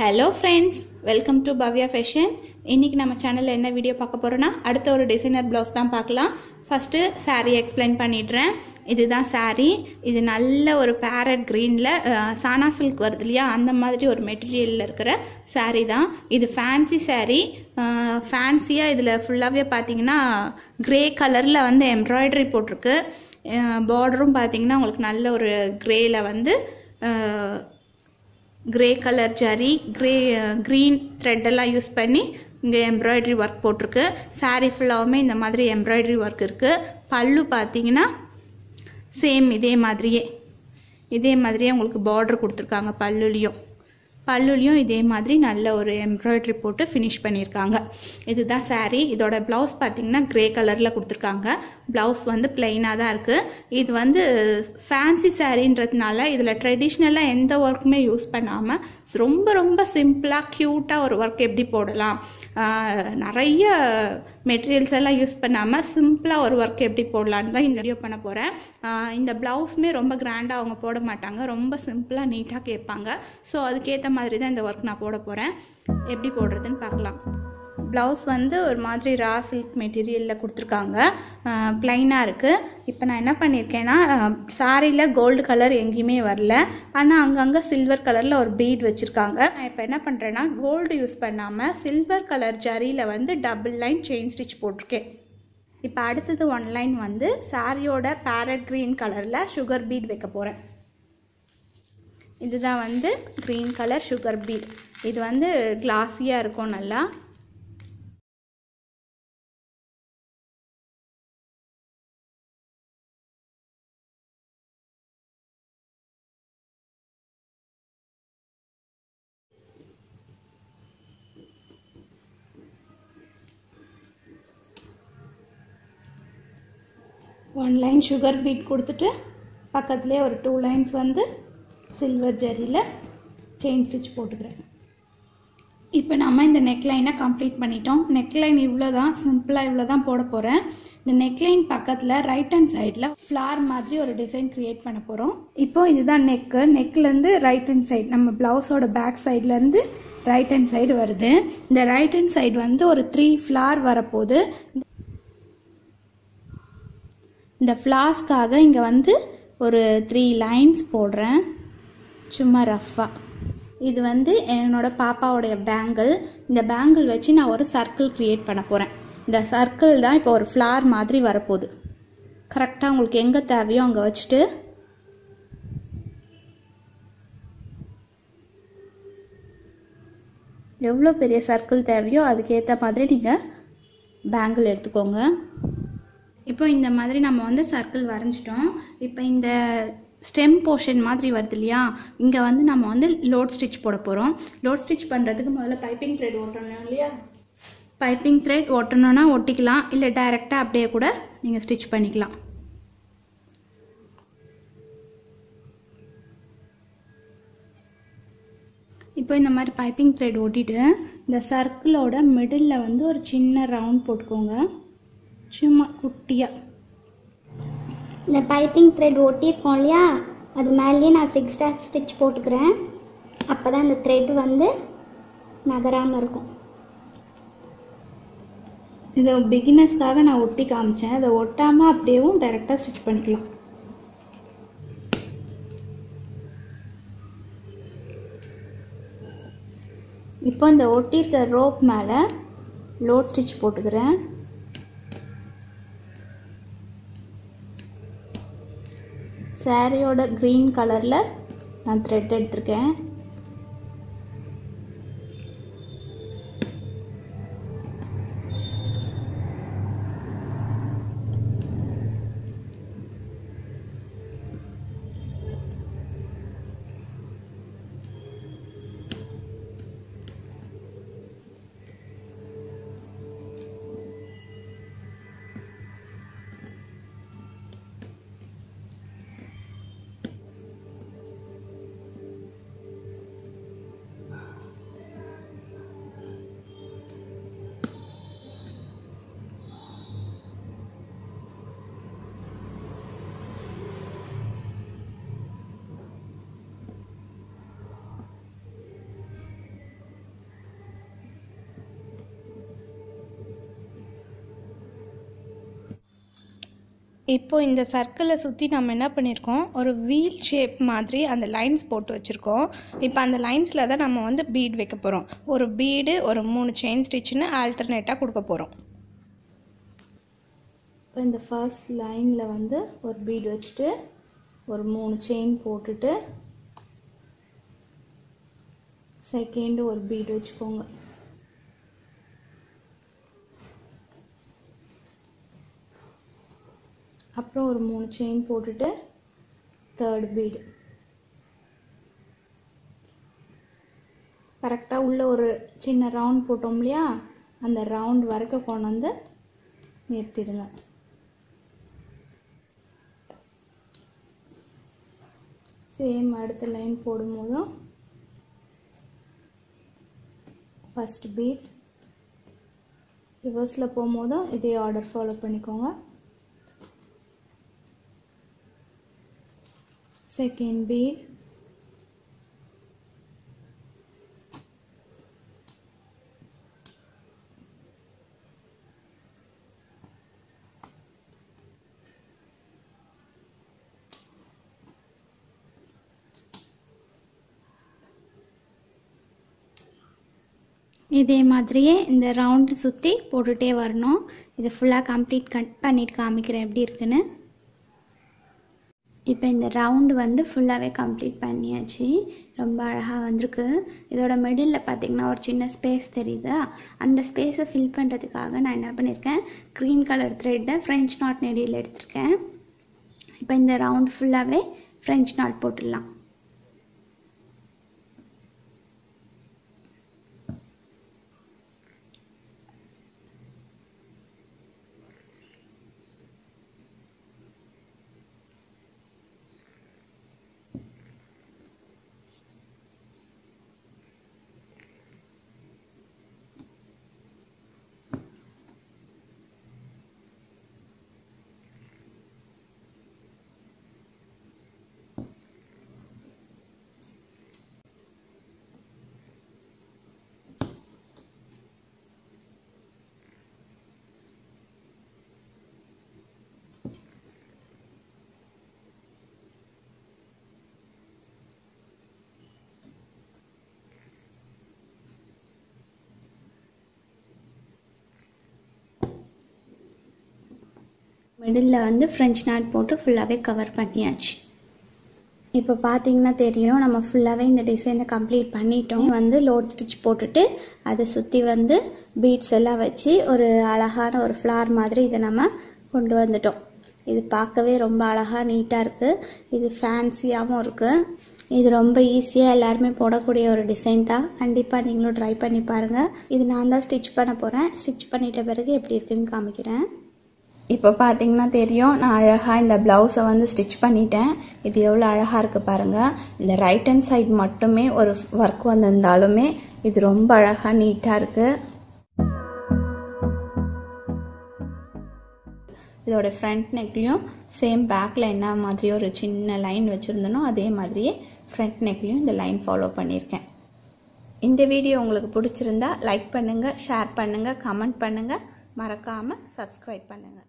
Hello friends welcome to Bhavya fashion இன்னைக்கு நம்ம சேனலில் என்ன வீடியோ பார்க்க போகிறோன்னா அடுத்த ஒரு டிசைனர் ப்ளவுஸ் தான் பார்க்கலாம். ஃபஸ்ட்டு சாரீ எக்ஸ்பிளைன் பண்ணிடுறேன். இதுதான் சாரீ இது நல்ல ஒரு பேரட் க்ரீனில் சானா சில்க் வருது இல்லையா? அந்த மாதிரி ஒரு மெட்டீரியலில் இருக்கிற சாரீ தான். இது ஃபேன்சி சாரீ ஃபேன்சியாக இதில் ஃபுல்லாகவே பார்த்தீங்கன்னா க்ரே கலரில் வந்து எம்ப்ராய்டரி போட்டிருக்கு. பார்டரும் பார்த்தீங்கன்னா உங்களுக்கு நல்ல ஒரு க்ரேயில் வந்து grey colour zari grey green த்ரெட்டெல்லாம் use பண்ணி இங்கே எம்ப்ராய்டரி ஒர்க் போட்டிருக்கு. சாரீ ஃபுல்லாகவுமே இந்த மாதிரி எம்ப்ராய்டரி ஒர்க் இருக்குது பல்லு பார்த்தீங்கன்னா சேம் இதே மாதிரியே. இதே மாதிரியே உங்களுக்கு பார்டர் கொடுத்துருக்காங்க பல்லுலேயும். பல்லுலேயும் இதே மாதிரி நல்ல ஒரு எம்ப்ராய்டரி போட்டு ஃபினிஷ் பண்ணியிருக்காங்க. இதுதான் சாரீ இதோட ப்ளவுஸ் பார்த்தீங்கன்னா க்ரே கலரில் கொடுத்துருக்காங்க. ப்ளவுஸ் வந்து பிளெயினாக தான் இருக்குது இது வந்து ஃபேன்சி சாரீன்றதுனால இதில் ட்ரெடிஷ்னலாக எந்த ஒர்க்குமே யூஸ் பண்ணாமல் ரொம்ப ரொம்ப சிம்பிளாக க்யூட்டாக ஒரு ஒர்க் எப்படி போடலாம்? நிறைய மெட்டீரியல்ஸ் எல்லாம் யூஸ் பண்ணாமல் சிம்பிளாக ஒரு ஒர்க் எப்படி போடலான்னு தான் இந்த வீடியோ பண்ண போகிறேன் இந்த ப்ளவுஸுமே ரொம்ப கிராண்டாக அவங்க போட மாட்டாங்க. ரொம்ப சிம்பிளாக நீட்டாக கேட்பாங்க. ஸோ அதுக்கேற்ற மாதிரி தான் இந்த ஒர்க் நான் போட போகிறேன் எப்படி போடுறதுன்னு பார்க்கலாம். ப்ளவுஸ் வந்து ஒரு மாதிரி ரா சில்க் மெட்டீரியலில் கொடுத்துருக்காங்க. ப்ளைனாக இருக்குது இப்போ நான் என்ன பண்ணியிருக்கேன்னா சாரியில் கோல்டு கலர் எங்கேயுமே வரல. ஆனால் அங்கங்கே சில்வர் கலரில் ஒரு பீட் வச்சுருக்காங்க. நான் இப்போ என்ன பண்ணுறேன்னா கோல்டு யூஸ் பண்ணாமல் சில்வர் கலர் ஜரியில் வந்து டபுள் லைன் செயின் ஸ்டிச் போட்டிருக்கேன். இப்போ அடுத்தது ஒன் லைன் வந்து சாரியோட பேரட் க்ரீன் கலரில் சுகர் பீட் வைக்க போகிறேன் இதுதான் வந்து க்ரீன் கலர் சுகர் பீட் இது வந்து கிளாஸியாக இருக்கும் நல்லா. ஒன் லைன் சுகர் பீட் கொடுத்துட்டு பக்கத்துலேயே ஒரு டூ லைன்ஸ் வந்து சில்வர் ஜரியில் செயின் ஸ்டிச் போட்டுக்கிறேன். இப்போ நம்ம இந்த நெக்லைனை கம்ப்ளீட் பண்ணிட்டோம். நெக்லைன் இவ்வளோ தான் சிம்பிளாக இவ்வளோ தான் போட போகிறேன் இந்த நெக்லைன் பக்கத்தில் ரைட் ஹேண்ட் சைடில் ஃப்ளார் மாதிரி ஒரு டிசைன் க்ரியேட் பண்ண போகிறோம் இப்போ இதுதான் நெக்கு நெக்லேருந்து ரைட் ஹேண்ட் சைடு நம்ம ப்ளவுஸோட பேக் சைட்லேருந்து ரைட் ஹேண்ட் சைடு வருது. இந்த ரைட் ஹேண்ட் சைடு வந்து ஒரு த்ரீ ஃப்ளார் வரப்போகுது. இந்த ஃப்ளாஸ்க்காக இங்கே வந்து ஒரு த்ரீ லைன்ஸ் போடுறேன். சும்மா ரஃப்பாக இது வந்து என்னோடய பாப்பாவுடைய பேங்கிள் இந்த பேங்கிள் வச்சு நான் ஒரு சர்க்கிள் க்ரியேட் பண்ண போகிறேன் இந்த சர்க்கிள் தான் இப்போ ஒரு ஃப்ளார் மாதிரி வரப்போகுது. கரெக்டாக உங்களுக்கு எங்கே தேவையோ அங்கே வச்சுட்டு எவ்வளோ பெரிய சர்க்கிள் தேவையோ அதுக்கேற்ற மாதிரி நீங்கள் பேங்கிள் எடுத்துக்கோங்க. இப்போ இந்த மாதிரி நம்ம வந்து சர்க்கிள் வரைஞ்சிட்டோம். இப்போ இந்த ஸ்டெம் போர்ஷன் மாதிரி வருது இல்லையா? இங்கே வந்து நம்ம வந்து லோட் ஸ்டிச் போட போகிறோம் லோட் ஸ்டிச் பண்ணுறதுக்கு முதல்ல பைப்பிங் த்ரெட் ஓட்டணும் இல்லையா? பைப்பிங் த்ரெட் ஒட்டணும்னா ஒட்டிக்கலாம். இல்லை டைரெக்டாக அப்படியே கூட நீங்கள் ஸ்டிச் பண்ணிக்கலாம். இப்போ இந்த மாதிரி பைப்பிங் த்ரெட் ஓட்டிட்டு இந்த சர்க்கிளோட மிடில் வந்து ஒரு சின்ன ரவுண்ட் போட்டுக்கோங்க. சும்மா குட்டியாக இந்த பைப்பிங் த்ரெட் ஒட்டியிருக்கோம் இல்லையா? அது மேலேயே நான் சிக்ஸ் டேக் ஸ்டிச் போட்டுக்கிறேன். அப்போ தான் இந்த த்ரெட் வந்து நகராமல் இருக்கும். இதை பிகினர்ஸ்க்காக நான் ஒட்டி காமிச்சேன். அதை ஒட்டாமல் அப்படியேவும் டைரெக்டாக ஸ்டிச் பண்ணிக்கலாம். இப்போ இந்த ஒட்டியிருக்க ரோப் மேலே லோட் ஸ்டிச் போட்டுக்கிறேன். சாரியோட க்ரீன் கலரில் நான் த்ரெட் எடுத்திருக்கேன். இப்போது இந்த சர்க்கிளை சுற்றி நம்ம என்ன பண்ணியிருக்கோம் ஒரு வீல் ஷேப் மாதிரி அந்த லைன்ஸ் போட்டு வச்சுருக்கோம். இப்போ அந்த லைன்ஸில் தான் நம்ம வந்து பீட் வைக்க போகிறோம் ஒரு பீடு ஒரு மூணு செயின் ஸ்டிச்சுன்னு ஆல்டர்னேட்டாக கொடுக்க போகிறோம் இப்போ இந்த ஃபர்ஸ்ட் லைனில் வந்து ஒரு பீட் வச்சுட்டு ஒரு மூணு செயின் போட்டுட்டு செகண்டு ஒரு பீட் வச்சுக்கோங்க. அப்புறம் ஒரு மூணு செயின் போட்டுட்டு தேர்ட் பீடு கரெக்டாக உள்ள ஒரு சின்ன ரவுண்ட் போட்டோம் இல்லையா? அந்த ரவுண்ட் வரைக்கும் கொண்டு வந்து நிறுத்திடுங்க. சேம் அடுத்த லைன் போடும்போதும் ஃபஸ்ட் பீட் ரிவர்ஸில் போகும்போதும் இதே ஆர்டர் ஃபாலோ பண்ணிக்கோங்க. Second bead. இதே மாதிரியே இந்த ரவுண்டு சுற்றி போட்டுகிட்டே வரணும். இது ஃபுல்லாக கம்ப்ளீட் கட் பண்ணிட்டு காமிக்கிறேன் எப்படி இருக்குன்னு. இப்போ இந்த ரவுண்டு வந்து ஃபுல்லாகவே கம்ப்ளீட் பண்ணியாச்சு. ரொம்ப அழகாக வந்திருக்கு. இதோட மிடில் பார்த்திங்கன்னா ஒரு சின்ன ஸ்பேஸ் தெரியுதா? அந்த ஸ்பேஸை ஃபில் பண்ணுறதுக்காக நான் என்ன பண்ணியிருக்கேன் க்ரீன் கலர் த்ரெட்டை ஃப்ரெஞ்ச் நாட் நெடியில் எடுத்திருக்கேன். இப்போ இந்த ரவுண்ட் ஃபுல்லாகவே ஃப்ரெஞ்ச் நாட் போட்டுடலாம். மிடில் வந்து ஃப்ரெஞ்ச் நாட் போட்டு ஃபுல்லாகவே கவர் பண்ணியாச்சு. இப்போ பார்த்தீங்கன்னா தெரியும் நம்ம ஃபுல்லாகவே இந்த டிசைனை கம்ப்ளீட் பண்ணிட்டோம். வந்து லோட் ஸ்டிச் போட்டுட்டு அதை சுற்றி வந்து பீட்ஸ் எல்லாம் வச்சு ஒரு அழகான ஒரு ஃப்ளார் மாதிரி இதை நம்ம கொண்டு வந்துட்டோம். இது பார்க்கவே ரொம்ப அழகாக நீட்டாக இருக்குது இது ஃபேன்சியாகவும் இருக்குது இது ரொம்ப ஈஸியாக எல்லாருமே போடக்கூடிய ஒரு டிசைன் தான். கண்டிப்பாக நீங்களும் ட்ரை பண்ணி பாருங்கள் இது நான் தான் ஸ்டிச் பண்ண போகிறேன் ஸ்டிச் பண்ணிட்ட பிறகு எப்படி இருக்குன்னு காமிக்கிறேன். இப்போ பார்த்தீங்கன்னா தெரியும் நான் அழகாக இந்த ப்ளவுஸை வந்து ஸ்டிச் பண்ணிட்டேன். இது எவ்வளோ அழகாக இருக்குது பாருங்கள் இந்த ரைட் ஹேண்ட் சைட் மட்டுமே ஒரு ஒர்க் வந்திருந்தாலுமே இது ரொம்ப அழகாக நீட்டாக இருக்குது இதோட ஃப்ரண்ட் நெக்லேயும் சேம் பேக்கில் என்ன மாதிரி ஒரு சின்ன லைன் வச்சுருந்தனோ அதே மாதிரியே ஃப்ரண்ட் நெக்லேயும் இந்த லைன் ஃபாலோ பண்ணியிருக்கேன் இந்த வீடியோ உங்களுக்கு பிடிச்சிருந்தா லைக் பண்ணுங்கள் ஷேர் பண்ணுங்கள் கமெண்ட் பண்ணுங்கள் மறக்காமல் சப்ஸ்கிரைப் பண்ணுங்கள்